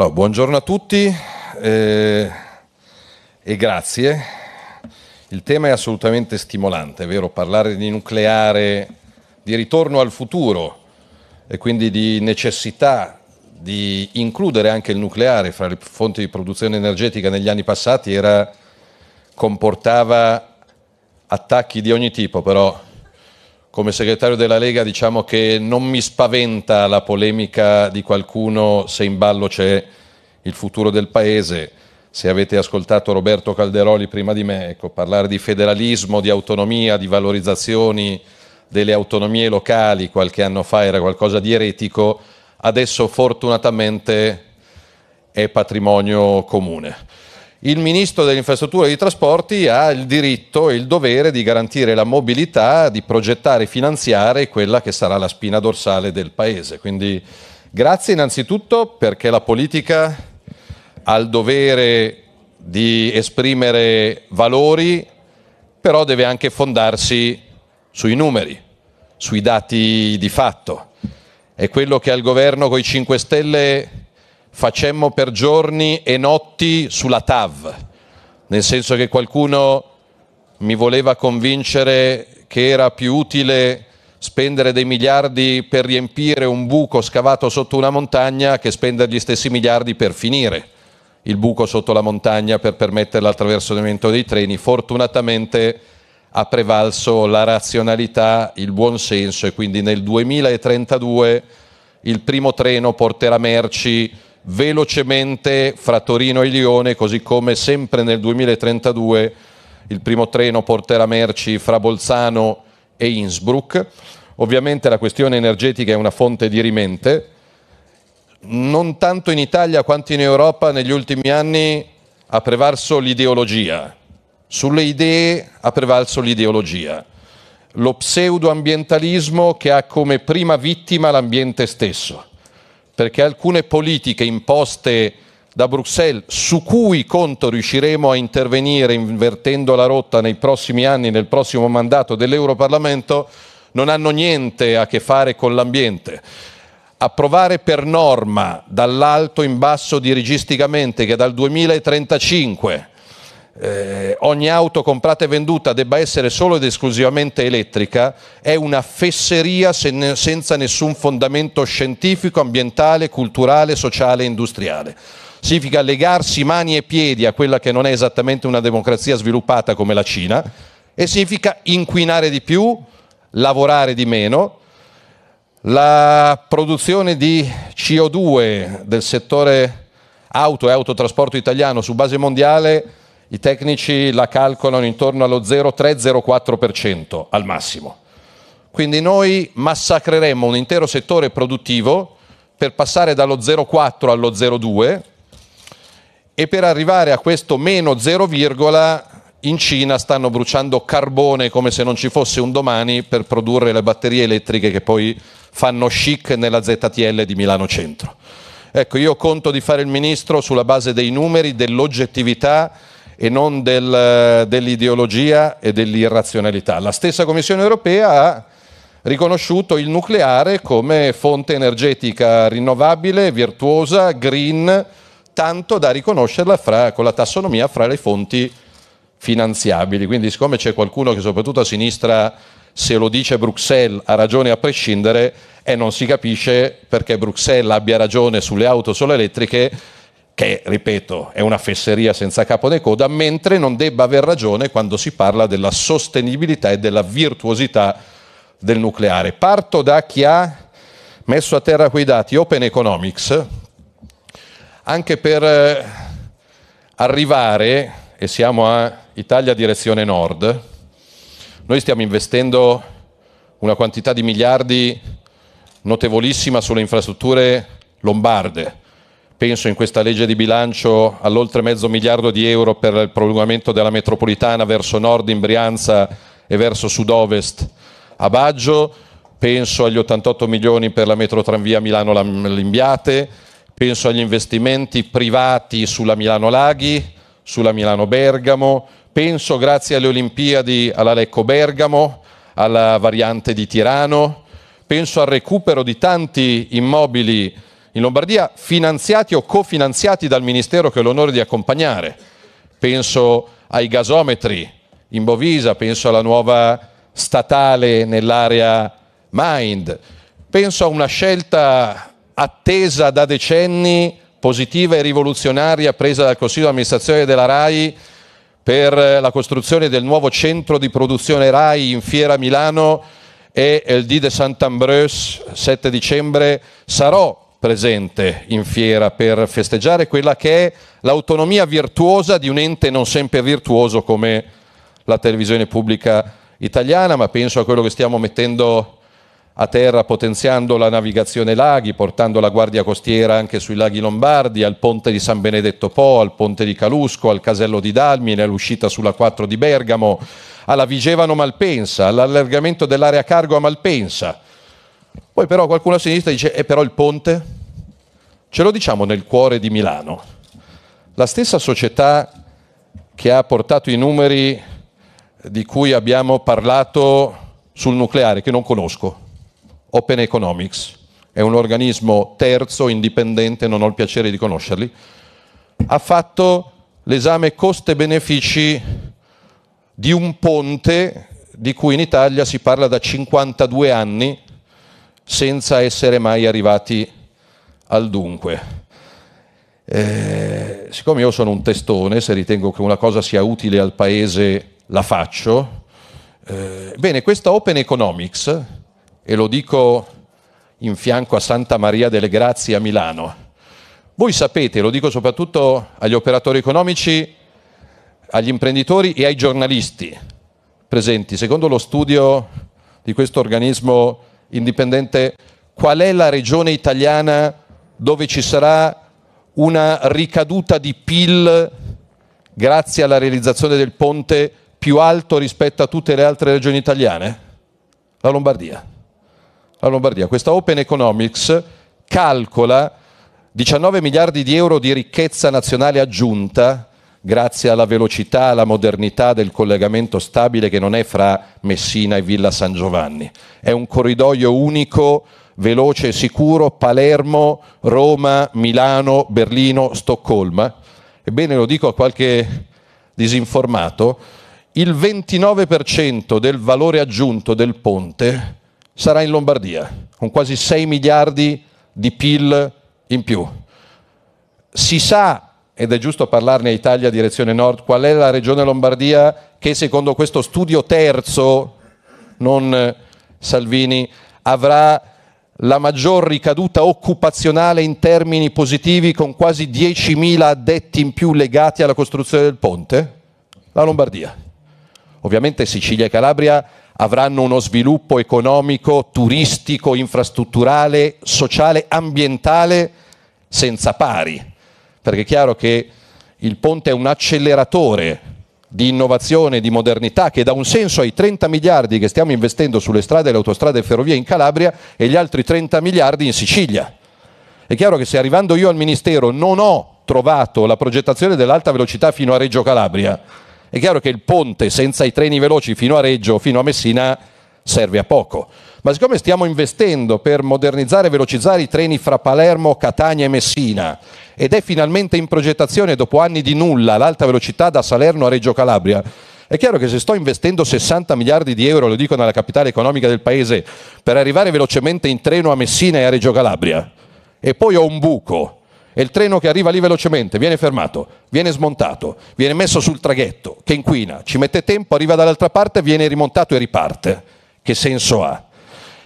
Allora, buongiorno a tutti eh, e grazie. Il tema è assolutamente stimolante, è vero, parlare di nucleare, di ritorno al futuro e quindi di necessità di includere anche il nucleare fra le fonti di produzione energetica negli anni passati era, comportava attacchi di ogni tipo, però come segretario della Lega diciamo che non mi spaventa la polemica di qualcuno se in ballo c'è il futuro del Paese. Se avete ascoltato Roberto Calderoli prima di me, ecco, parlare di federalismo, di autonomia, di valorizzazioni delle autonomie locali qualche anno fa era qualcosa di eretico, adesso fortunatamente è patrimonio comune. Il Ministro delle Infrastrutture e dei Trasporti ha il diritto e il dovere di garantire la mobilità, di progettare e finanziare quella che sarà la spina dorsale del Paese. Quindi grazie innanzitutto perché la politica ha il dovere di esprimere valori, però deve anche fondarsi sui numeri, sui dati di fatto. È quello che al governo con i 5 Stelle facemmo per giorni e notti sulla TAV, nel senso che qualcuno mi voleva convincere che era più utile spendere dei miliardi per riempire un buco scavato sotto una montagna che spendere gli stessi miliardi per finire il buco sotto la montagna per permettere l'attraversamento dei treni. Fortunatamente ha prevalso la razionalità, il buon senso e quindi nel 2032 il primo treno porterà merci velocemente fra Torino e Lione, così come sempre nel 2032 il primo treno porterà merci fra Bolzano e Innsbruck. Ovviamente la questione energetica è una fonte di rimente, non tanto in Italia quanto in Europa negli ultimi anni ha prevalso l'ideologia, sulle idee ha prevalso l'ideologia, lo pseudoambientalismo che ha come prima vittima l'ambiente stesso perché alcune politiche imposte da Bruxelles, su cui conto riusciremo a intervenire invertendo la rotta nei prossimi anni, nel prossimo mandato dell'Europarlamento, non hanno niente a che fare con l'ambiente. Approvare per norma dall'alto in basso dirigisticamente che dal 2035 eh, ogni auto comprata e venduta debba essere solo ed esclusivamente elettrica è una fesseria sen- senza nessun fondamento scientifico, ambientale, culturale, sociale e industriale. Significa legarsi mani e piedi a quella che non è esattamente una democrazia sviluppata come la Cina e significa inquinare di più, lavorare di meno. La produzione di CO2 del settore auto e autotrasporto italiano su base mondiale i tecnici la calcolano intorno allo 0,3-0,4% al massimo. Quindi noi massacreremmo un intero settore produttivo per passare dallo 0,4 allo 0,2 e per arrivare a questo meno 0, in Cina stanno bruciando carbone come se non ci fosse un domani per produrre le batterie elettriche che poi fanno chic nella ZTL di Milano Centro. Ecco, io conto di fare il ministro sulla base dei numeri, dell'oggettività e non del, dell'ideologia e dell'irrazionalità. La stessa Commissione europea ha riconosciuto il nucleare come fonte energetica rinnovabile, virtuosa, green, tanto da riconoscerla fra, con la tassonomia fra le fonti finanziabili. Quindi siccome c'è qualcuno che soprattutto a sinistra se lo dice Bruxelles ha ragione a prescindere e non si capisce perché Bruxelles abbia ragione sulle auto solo elettriche che, ripeto, è una fesseria senza capo né coda, mentre non debba aver ragione quando si parla della sostenibilità e della virtuosità del nucleare. Parto da chi ha messo a terra quei dati Open Economics, anche per eh, arrivare, e siamo a Italia direzione nord, noi stiamo investendo una quantità di miliardi notevolissima sulle infrastrutture lombarde, penso in questa legge di bilancio all'oltre mezzo miliardo di euro per il prolungamento della metropolitana verso nord in Brianza e verso sud-ovest. A Baggio, penso agli 88 milioni per la metrotranvia Milano-Limbiate, penso agli investimenti privati sulla Milano-Laghi, sulla Milano-Bergamo, penso grazie alle Olimpiadi alla Lecco-Bergamo, alla variante di Tirano, penso al recupero di tanti immobili in Lombardia finanziati o cofinanziati dal Ministero che ho l'onore di accompagnare. Penso ai gasometri in Bovisa, penso alla nuova statale nell'area Mind, penso a una scelta attesa da decenni, positiva e rivoluzionaria presa dal Consiglio di amministrazione della RAI per la costruzione del nuovo centro di produzione RAI in Fiera Milano e il D de Saint-Ambreuse 7 dicembre sarò presente in fiera per festeggiare quella che è l'autonomia virtuosa di un ente non sempre virtuoso come la televisione pubblica italiana, ma penso a quello che stiamo mettendo a terra potenziando la navigazione laghi, portando la guardia costiera anche sui laghi lombardi, al ponte di San Benedetto Po, al ponte di Calusco, al casello di Dalmine, all'uscita sulla 4 di Bergamo, alla Vigevano Malpensa, all'allargamento dell'area cargo a Malpensa. Poi però qualcuno a sinistra dice, e eh, però il ponte? Ce lo diciamo nel cuore di Milano. La stessa società che ha portato i numeri di cui abbiamo parlato sul nucleare, che non conosco, Open Economics, è un organismo terzo, indipendente, non ho il piacere di conoscerli, ha fatto l'esame costi-benefici di un ponte di cui in Italia si parla da 52 anni senza essere mai arrivati al dunque. Eh, siccome io sono un testone, se ritengo che una cosa sia utile al paese la faccio, eh, bene, questa Open Economics e lo dico in fianco a Santa Maria delle Grazie a Milano. Voi sapete, lo dico soprattutto agli operatori economici, agli imprenditori e ai giornalisti presenti, secondo lo studio di questo organismo indipendente, qual è la regione italiana dove ci sarà una ricaduta di PIL grazie alla realizzazione del ponte più alto rispetto a tutte le altre regioni italiane? La Lombardia la Lombardia. Questa Open Economics calcola 19 miliardi di euro di ricchezza nazionale aggiunta grazie alla velocità, alla modernità del collegamento stabile che non è fra Messina e Villa San Giovanni. È un corridoio unico, veloce e sicuro, Palermo, Roma, Milano, Berlino, Stoccolma. Ebbene, lo dico a qualche disinformato, il 29% del valore aggiunto del ponte sarà in Lombardia, con quasi 6 miliardi di PIL in più. Si sa, ed è giusto parlarne a Italia direzione nord, qual è la regione Lombardia che secondo questo studio terzo, non Salvini, avrà la maggior ricaduta occupazionale in termini positivi con quasi 10.000 addetti in più legati alla costruzione del ponte? La Lombardia. Ovviamente Sicilia e Calabria avranno uno sviluppo economico, turistico, infrastrutturale, sociale, ambientale senza pari, perché è chiaro che il ponte è un acceleratore di innovazione di modernità che dà un senso ai 30 miliardi che stiamo investendo sulle strade, le autostrade e ferrovie in Calabria e gli altri 30 miliardi in Sicilia. È chiaro che se arrivando io al Ministero non ho trovato la progettazione dell'alta velocità fino a Reggio Calabria, è chiaro che il ponte senza i treni veloci fino a Reggio, fino a Messina, serve a poco. Ma siccome stiamo investendo per modernizzare e velocizzare i treni fra Palermo, Catania e Messina ed è finalmente in progettazione dopo anni di nulla l'alta velocità da Salerno a Reggio Calabria, è chiaro che se sto investendo 60 miliardi di euro, lo dico nella capitale economica del paese, per arrivare velocemente in treno a Messina e a Reggio Calabria, e poi ho un buco e il treno che arriva lì velocemente viene fermato, viene smontato, viene messo sul traghetto che inquina, ci mette tempo, arriva dall'altra parte, viene rimontato e riparte. Che senso ha?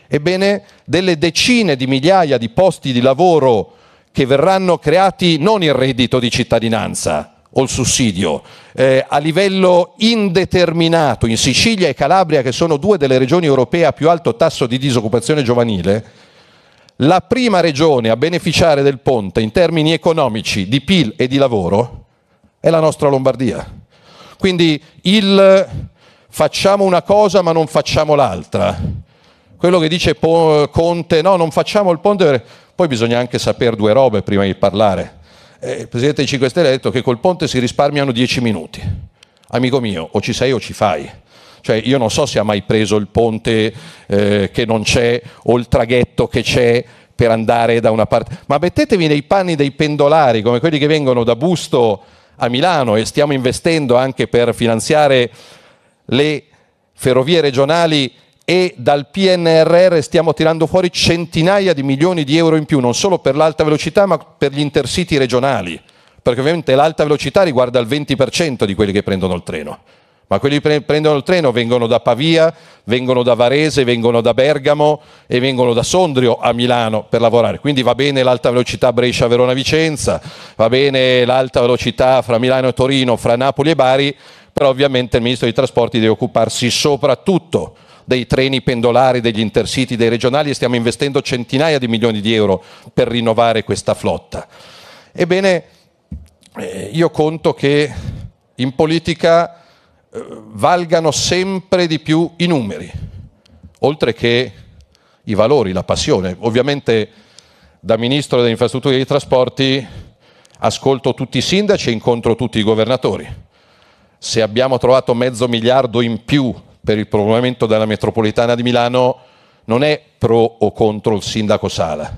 Ebbene, delle decine di migliaia di posti di lavoro che verranno creati non il reddito di cittadinanza o il sussidio, eh, a livello indeterminato in Sicilia e Calabria, che sono due delle regioni europee a più alto tasso di disoccupazione giovanile, la prima regione a beneficiare del ponte in termini economici, di PIL e di lavoro è la nostra Lombardia. Quindi il facciamo una cosa ma non facciamo l'altra. Quello che dice Conte, no, non facciamo il ponte, poi bisogna anche sapere due robe prima di parlare. Eh, il Presidente dei 5 Stelle ha detto che col ponte si risparmiano 10 minuti. Amico mio, o ci sei o ci fai. Cioè io non so se ha mai preso il ponte eh, che non c'è o il traghetto che c'è per andare da una parte. Ma mettetevi nei panni dei pendolari, come quelli che vengono da Busto a Milano e stiamo investendo anche per finanziare le ferrovie regionali e dal PNRR stiamo tirando fuori centinaia di milioni di euro in più, non solo per l'alta velocità, ma per gli intercity regionali, perché ovviamente l'alta velocità riguarda il 20% di quelli che prendono il treno. Ma quelli che prendono il treno vengono da Pavia, vengono da Varese, vengono da Bergamo e vengono da Sondrio a Milano per lavorare. Quindi va bene l'alta velocità Brescia-Verona-Vicenza, va bene l'alta velocità fra Milano e Torino, fra Napoli e Bari, però ovviamente il Ministro dei Trasporti deve occuparsi soprattutto dei treni pendolari, degli intercity, dei regionali e stiamo investendo centinaia di milioni di euro per rinnovare questa flotta. Ebbene, eh, io conto che in politica eh, valgano sempre di più i numeri, oltre che i valori, la passione. Ovviamente da Ministro delle Infrastrutture e dei Trasporti ascolto tutti i sindaci e incontro tutti i governatori. Se abbiamo trovato mezzo miliardo in più per il prolungamento della metropolitana di Milano, non è pro o contro il sindaco Sala,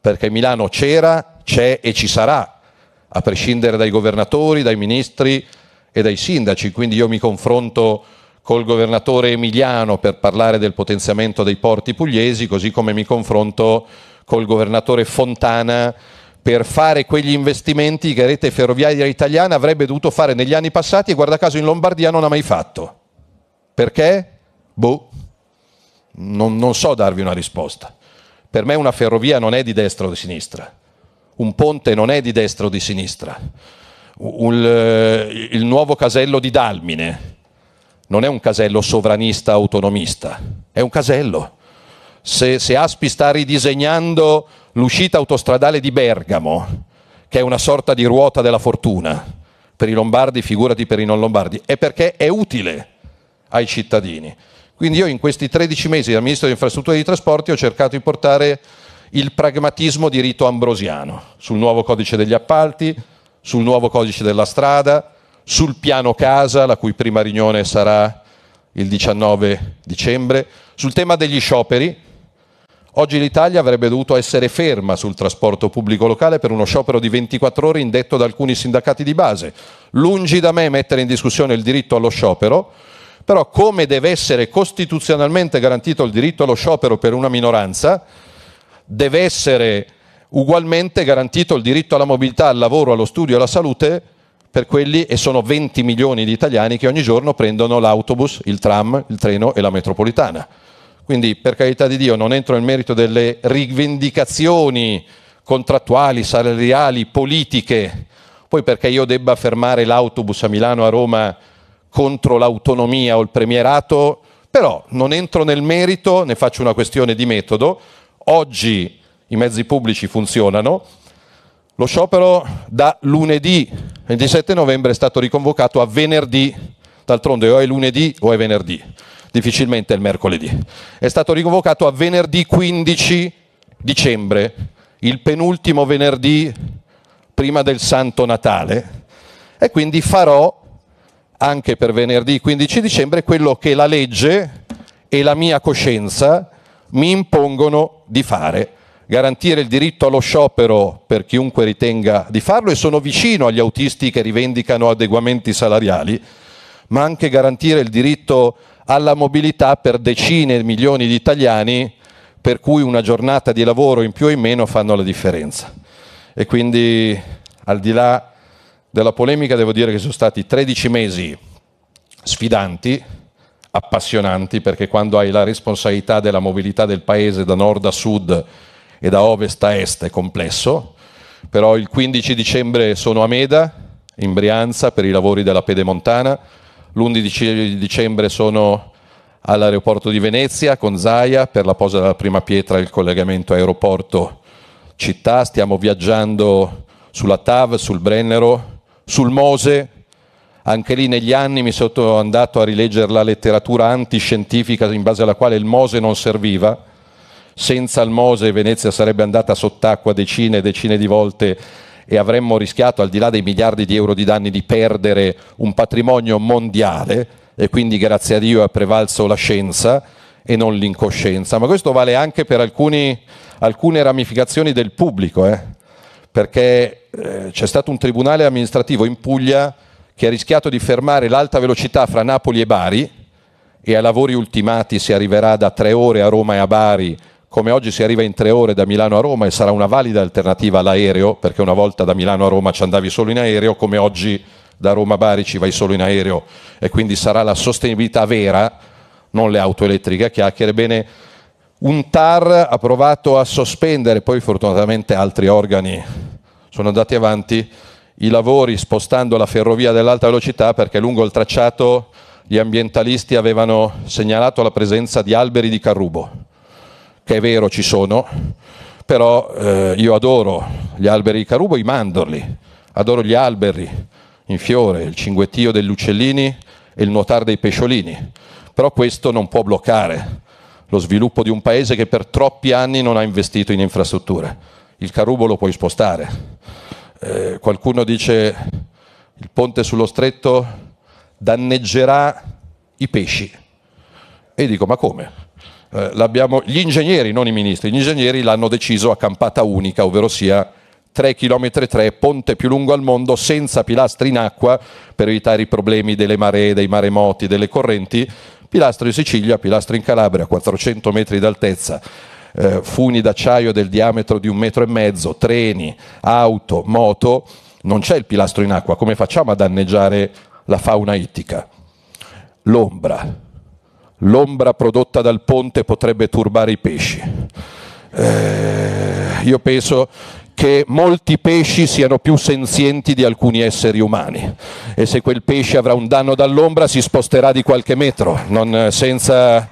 perché Milano c'era, c'è e ci sarà, a prescindere dai governatori, dai ministri, e dai sindaci, quindi io mi confronto col governatore Emiliano per parlare del potenziamento dei porti pugliesi, così come mi confronto col governatore Fontana per fare quegli investimenti che Rete Ferroviaria Italiana avrebbe dovuto fare negli anni passati e guarda caso in Lombardia non ha mai fatto. Perché? Boh, non, non so darvi una risposta. Per me una ferrovia non è di destra o di sinistra, un ponte non è di destra o di sinistra un, eh, il nuovo casello di Dalmine non è un casello sovranista autonomista, è un casello. Se, se Aspi sta ridisegnando l'uscita autostradale di Bergamo, che è una sorta di ruota della fortuna, per i lombardi, figurati per i non lombardi, è perché è utile ai cittadini. Quindi io in questi 13 mesi da Ministro delle Infrastrutture e dei Trasporti ho cercato di portare il pragmatismo di rito ambrosiano sul nuovo codice degli appalti, sul nuovo codice della strada, sul piano casa, la cui prima riunione sarà il 19 dicembre, sul tema degli scioperi. Oggi l'Italia avrebbe dovuto essere ferma sul trasporto pubblico locale per uno sciopero di 24 ore indetto da alcuni sindacati di base. Lungi da me mettere in discussione il diritto allo sciopero, però come deve essere costituzionalmente garantito il diritto allo sciopero per una minoranza, deve essere Ugualmente garantito il diritto alla mobilità, al lavoro, allo studio alla salute per quelli, e sono 20 milioni di italiani che ogni giorno prendono l'autobus, il tram, il treno e la metropolitana. Quindi, per carità di Dio, non entro nel merito delle rivendicazioni contrattuali, salariali, politiche, poi perché io debba fermare l'autobus a Milano, a Roma contro l'autonomia o il premierato, però non entro nel merito, ne faccio una questione di metodo. Oggi i mezzi pubblici funzionano. Lo sciopero da lunedì 27 novembre è stato riconvocato a venerdì, d'altronde o è lunedì o è venerdì, difficilmente è il mercoledì. È stato riconvocato a venerdì 15 dicembre, il penultimo venerdì prima del Santo Natale, e quindi farò anche per venerdì 15 dicembre quello che la legge e la mia coscienza mi impongono di fare garantire il diritto allo sciopero per chiunque ritenga di farlo e sono vicino agli autisti che rivendicano adeguamenti salariali, ma anche garantire il diritto alla mobilità per decine di milioni di italiani per cui una giornata di lavoro in più o in meno fanno la differenza. E quindi al di là della polemica devo dire che sono stati 13 mesi sfidanti, appassionanti, perché quando hai la responsabilità della mobilità del paese da nord a sud e da ovest a est è complesso, però il 15 dicembre sono a Meda, in Brianza, per i lavori della Pedemontana, l'11 dicembre sono all'aeroporto di Venezia con Zaia per la posa della prima pietra e il collegamento aeroporto città, stiamo viaggiando sulla TAV, sul Brennero, sul Mose, anche lì negli anni mi sono andato a rileggere la letteratura antiscientifica in base alla quale il Mose non serviva, senza il Mose Venezia sarebbe andata sott'acqua decine e decine di volte e avremmo rischiato, al di là dei miliardi di euro di danni, di perdere un patrimonio mondiale e quindi grazie a Dio è prevalso la scienza e non l'incoscienza, ma questo vale anche per alcuni, alcune ramificazioni del pubblico, eh? Perché eh, c'è stato un tribunale amministrativo in Puglia che ha rischiato di fermare l'alta velocità fra Napoli e Bari e a lavori ultimati si arriverà da tre ore a Roma e a Bari come oggi si arriva in tre ore da Milano a Roma e sarà una valida alternativa all'aereo, perché una volta da Milano a Roma ci andavi solo in aereo, come oggi da Roma a Bari ci vai solo in aereo e quindi sarà la sostenibilità vera, non le auto elettriche a chiacchiere. Bene, un TAR ha provato a sospendere, poi fortunatamente altri organi sono andati avanti, i lavori spostando la ferrovia dell'alta velocità perché lungo il tracciato gli ambientalisti avevano segnalato la presenza di alberi di carrubo che è vero ci sono, però eh, io adoro gli alberi di Carubo, i mandorli, adoro gli alberi in fiore, il cinguettio degli uccellini e il nuotare dei pesciolini, però questo non può bloccare lo sviluppo di un paese che per troppi anni non ha investito in infrastrutture. Il Carubo lo puoi spostare. Eh, qualcuno dice il ponte sullo stretto danneggerà i pesci. E dico ma come? eh, gli ingegneri, non i ministri, gli ingegneri l'hanno deciso a campata unica, ovvero sia 3 km 3, ponte più lungo al mondo senza pilastri in acqua per evitare i problemi delle maree, dei maremoti, delle correnti. Pilastro in Sicilia, pilastro in Calabria, 400 metri d'altezza, eh, funi d'acciaio del diametro di un metro e mezzo, treni, auto, moto. Non c'è il pilastro in acqua, come facciamo a danneggiare la fauna ittica? L'ombra, l'ombra prodotta dal ponte potrebbe turbare i pesci. Eh, io penso che molti pesci siano più senzienti di alcuni esseri umani e se quel pesce avrà un danno dall'ombra si sposterà di qualche metro, non, senza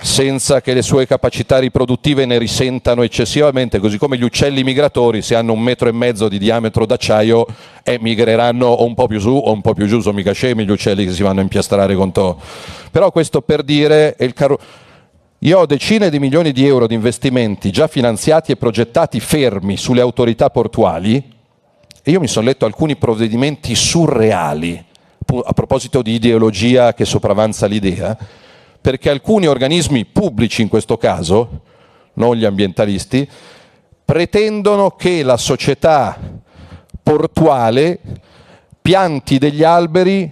senza che le sue capacità riproduttive ne risentano eccessivamente, così come gli uccelli migratori, se hanno un metro e mezzo di diametro d'acciaio, eh, migreranno o un po' più su o un po' più giù, sono mica scemi gli uccelli che si vanno a impiastrare con to. Però questo per dire, caro... io ho decine di milioni di euro di investimenti già finanziati e progettati fermi sulle autorità portuali e io mi sono letto alcuni provvedimenti surreali a proposito di ideologia che sopravanza l'idea perché alcuni organismi pubblici in questo caso, non gli ambientalisti, pretendono che la società portuale pianti degli alberi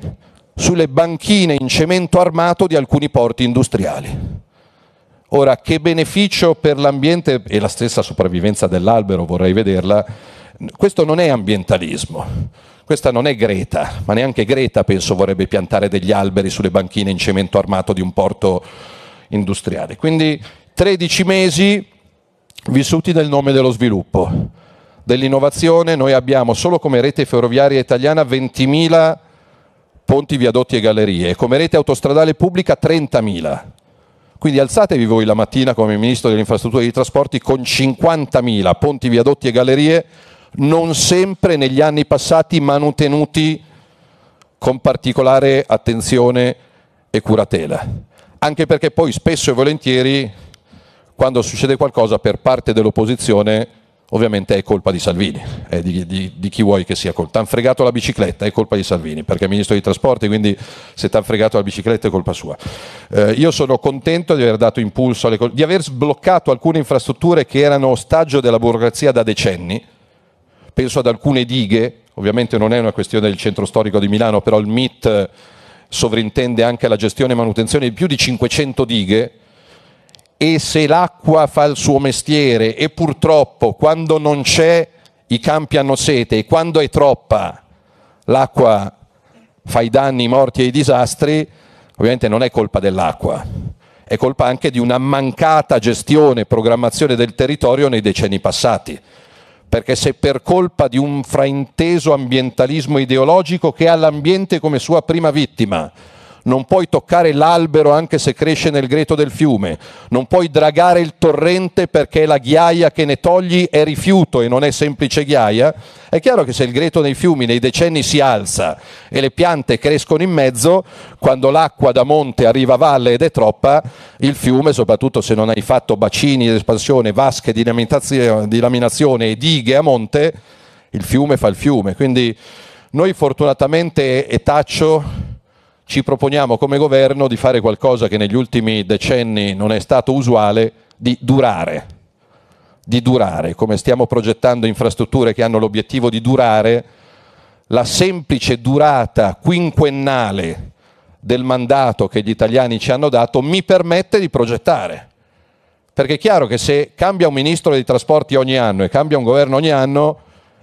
sulle banchine in cemento armato di alcuni porti industriali. Ora, che beneficio per l'ambiente e la stessa sopravvivenza dell'albero, vorrei vederla, questo non è ambientalismo, questa non è Greta, ma neanche Greta penso vorrebbe piantare degli alberi sulle banchine in cemento armato di un porto industriale. Quindi 13 mesi vissuti nel nome dello sviluppo, dell'innovazione. Noi abbiamo solo come rete ferroviaria italiana 20.000 ponti, viadotti e gallerie come rete autostradale pubblica 30.000. Quindi alzatevi voi la mattina come Ministro delle Infrastrutture e dei Trasporti con 50.000 ponti, viadotti e gallerie non sempre negli anni passati manutenuti con particolare attenzione e curatela, anche perché poi spesso e volentieri quando succede qualcosa per parte dell'opposizione ovviamente è colpa di Salvini, è di, di, di chi vuoi che sia colpa. T'han fregato la bicicletta, è colpa di Salvini, perché è ministro dei trasporti, quindi se t'han fregato la bicicletta è colpa sua. Eh, io sono contento di aver dato impulso, alle, di aver sbloccato alcune infrastrutture che erano ostaggio della burocrazia da decenni, penso ad alcune dighe, ovviamente non è una questione del centro storico di Milano, però il MIT sovrintende anche la gestione e manutenzione di più di 500 dighe e se l'acqua fa il suo mestiere e purtroppo quando non c'è i campi hanno sete e quando è troppa l'acqua fa i danni, i morti e i disastri, ovviamente non è colpa dell'acqua, è colpa anche di una mancata gestione e programmazione del territorio nei decenni passati. Perché se per colpa di un frainteso ambientalismo ideologico che ha l'ambiente come sua prima vittima, non puoi toccare l'albero anche se cresce nel greto del fiume, non puoi dragare il torrente perché la ghiaia che ne togli è rifiuto e non è semplice ghiaia, è chiaro che se il greto nei fiumi nei decenni si alza e le piante crescono in mezzo, quando l'acqua da monte arriva a valle ed è troppa, il fiume, soprattutto se non hai fatto bacini di espansione, vasche di laminazione e dighe a monte, il fiume fa il fiume. Quindi noi fortunatamente, e taccio, ci proponiamo come governo di fare qualcosa che negli ultimi decenni non è stato usuale, di durare. Di durare, come stiamo progettando infrastrutture che hanno l'obiettivo di durare, la semplice durata quinquennale del mandato che gli italiani ci hanno dato mi permette di progettare. Perché è chiaro che se cambia un ministro dei trasporti ogni anno e cambia un governo ogni anno,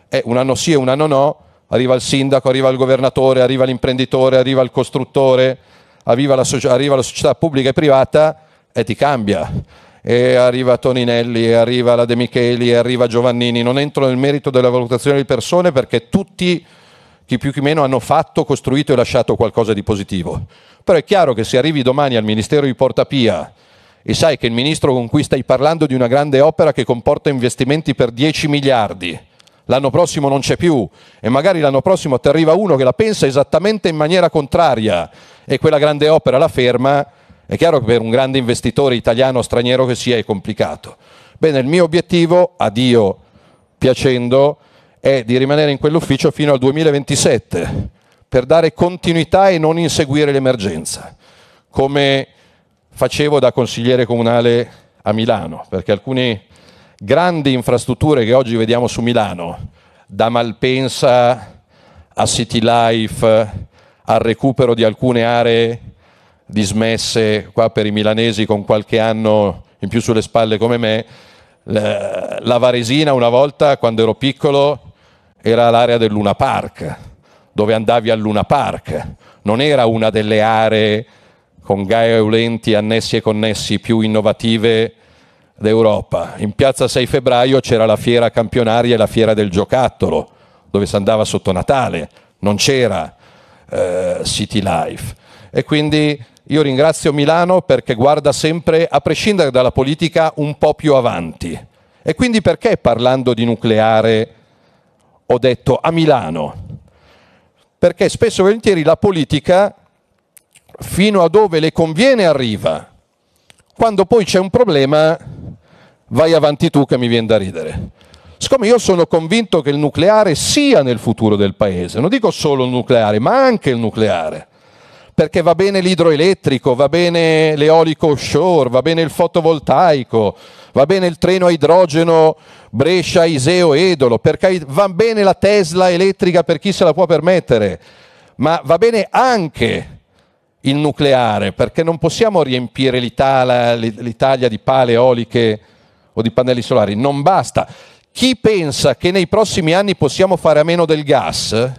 eh, un anno sì e un anno no, arriva il sindaco, arriva il governatore, arriva l'imprenditore, arriva il costruttore, arriva la, socia- arriva la società pubblica e privata e ti cambia. E arriva Toninelli, e arriva la De Micheli, e arriva Giovannini. Non entro nel merito della valutazione di persone perché tutti, chi più chi meno, hanno fatto, costruito e lasciato qualcosa di positivo. Però è chiaro che se arrivi domani al Ministero di Portapia e sai che il ministro con cui stai parlando di una grande opera che comporta investimenti per 10 miliardi, l'anno prossimo non c'è più e magari l'anno prossimo ti arriva uno che la pensa esattamente in maniera contraria e quella grande opera la ferma, è chiaro che per un grande investitore italiano o straniero che sia è complicato. Bene, il mio obiettivo, a Dio piacendo, è di rimanere in quell'ufficio fino al 2027 per dare continuità e non inseguire l'emergenza, come facevo da consigliere comunale a Milano, perché alcuni grandi infrastrutture che oggi vediamo su Milano, da Malpensa a City Life, al recupero di alcune aree dismesse qua per i milanesi con qualche anno in più sulle spalle come me. La Varesina una volta, quando ero piccolo, era l'area del Luna Park, dove andavi al Luna Park. Non era una delle aree con Gaia Eulenti annessi e connessi più innovative d'Europa. In piazza 6 febbraio c'era la fiera campionaria e la fiera del giocattolo, dove si andava sotto Natale, non c'era eh, City Life. E quindi io ringrazio Milano perché guarda sempre, a prescindere dalla politica, un po' più avanti. E quindi perché parlando di nucleare ho detto a Milano? Perché spesso e volentieri la politica, fino a dove le conviene, arriva. Quando poi c'è un problema, vai avanti tu che mi viene da ridere. Siccome io sono convinto che il nucleare sia nel futuro del paese, non dico solo il nucleare, ma anche il nucleare, perché va bene l'idroelettrico, va bene l'eolico offshore, va bene il fotovoltaico, va bene il treno a idrogeno Brescia, Iseo, Edolo, perché va bene la Tesla elettrica per chi se la può permettere, ma va bene anche il nucleare, perché non possiamo riempire l'Italia, l'Italia di pale eoliche o di pannelli solari, non basta. Chi pensa che nei prossimi anni possiamo fare a meno del gas,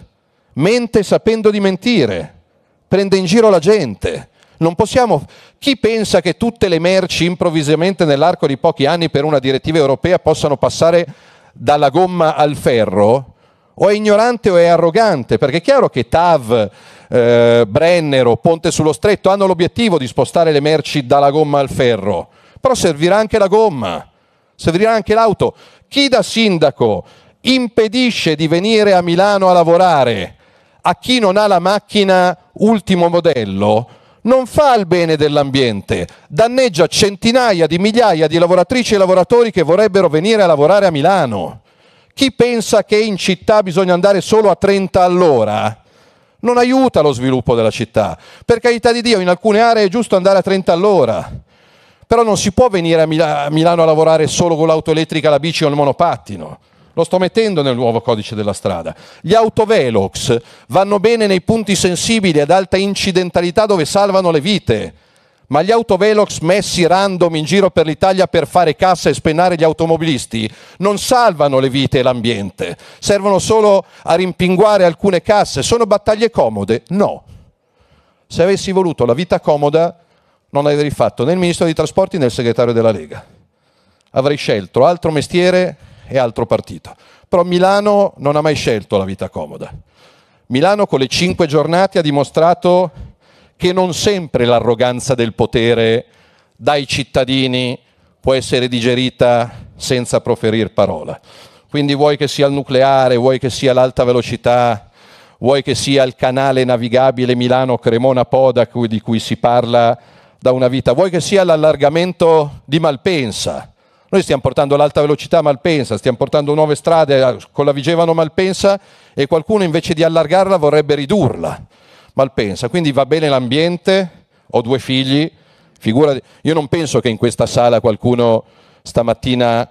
mente sapendo di mentire, prende in giro la gente. Non possiamo... Chi pensa che tutte le merci improvvisamente nell'arco di pochi anni per una direttiva europea possano passare dalla gomma al ferro, o è ignorante o è arrogante, perché è chiaro che TAV, eh, Brennero, Ponte sullo Stretto hanno l'obiettivo di spostare le merci dalla gomma al ferro, però servirà anche la gomma servirà anche l'auto. Chi da sindaco impedisce di venire a Milano a lavorare a chi non ha la macchina ultimo modello, non fa il bene dell'ambiente, danneggia centinaia di migliaia di lavoratrici e lavoratori che vorrebbero venire a lavorare a Milano. Chi pensa che in città bisogna andare solo a 30 all'ora non aiuta lo sviluppo della città. Per carità di Dio, in alcune aree è giusto andare a 30 all'ora però non si può venire a, Mil- a Milano a lavorare solo con l'auto elettrica, la bici o il monopattino. Lo sto mettendo nel nuovo codice della strada. Gli autovelox vanno bene nei punti sensibili ad alta incidentalità dove salvano le vite, ma gli autovelox messi random in giro per l'Italia per fare cassa e spennare gli automobilisti non salvano le vite e l'ambiente, servono solo a rimpinguare alcune casse. Sono battaglie comode? No. Se avessi voluto la vita comoda non avrei fatto né il ministro dei trasporti né il segretario della Lega. Avrei scelto altro mestiere e altro partito. Però Milano non ha mai scelto la vita comoda. Milano con le cinque giornate ha dimostrato che non sempre l'arroganza del potere dai cittadini può essere digerita senza proferire parola. Quindi vuoi che sia il nucleare, vuoi che sia l'alta velocità, vuoi che sia il canale navigabile Milano-Cremona-Poda di cui si parla da una vita, vuoi che sia l'allargamento di Malpensa. Noi stiamo portando l'alta velocità a Malpensa, stiamo portando nuove strade con la Vigevano Malpensa e qualcuno invece di allargarla vorrebbe ridurla. Malpensa. Quindi va bene l'ambiente, ho due figli, figura... io non penso che in questa sala qualcuno stamattina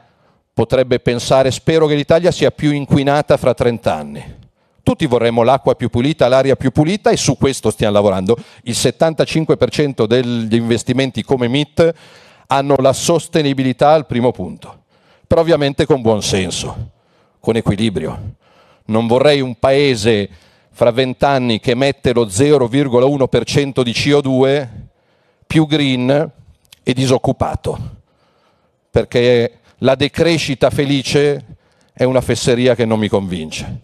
potrebbe pensare spero che l'Italia sia più inquinata fra 30 anni. Tutti vorremmo l'acqua più pulita, l'aria più pulita e su questo stiamo lavorando. Il 75% degli investimenti come MIT hanno la sostenibilità al primo punto, però ovviamente con buon senso, con equilibrio. Non vorrei un paese fra vent'anni che mette lo 0,1% di CO2 più green e disoccupato, perché la decrescita felice è una fesseria che non mi convince.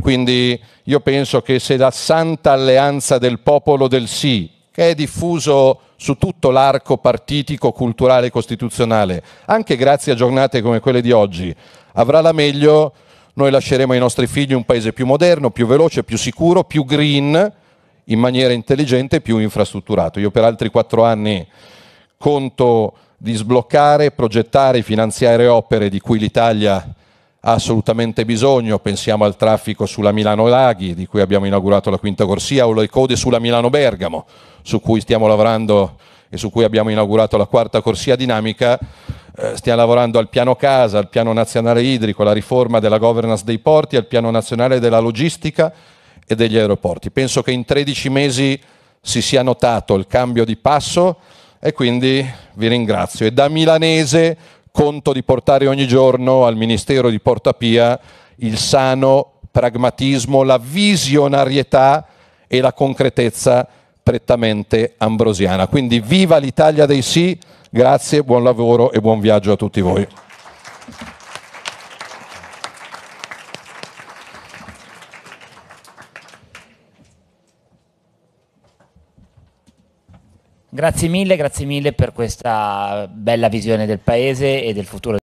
Quindi io penso che se la santa alleanza del popolo del sì, che è diffuso su tutto l'arco partitico, culturale e costituzionale, anche grazie a giornate come quelle di oggi, avrà la meglio, noi lasceremo ai nostri figli un paese più moderno, più veloce, più sicuro, più green, in maniera intelligente e più infrastrutturato. Io per altri quattro anni conto di sbloccare, progettare finanziare opere di cui l'Italia ha assolutamente bisogno, pensiamo al traffico sulla Milano-Laghi, di cui abbiamo inaugurato la quinta corsia, o le code sulla Milano-Bergamo, su cui stiamo lavorando e su cui abbiamo inaugurato la quarta corsia dinamica, eh, stiamo lavorando al piano casa, al piano nazionale idrico, alla riforma della governance dei porti, al piano nazionale della logistica e degli aeroporti. Penso che in 13 mesi si sia notato il cambio di passo e quindi vi ringrazio. E da milanese conto di portare ogni giorno al Ministero di Portapia il sano pragmatismo, la visionarietà e la concretezza prettamente ambrosiana. Quindi viva l'Italia dei sì, grazie, buon lavoro e buon viaggio a tutti voi. Grazie mille, grazie mille per questa bella visione del Paese e del futuro.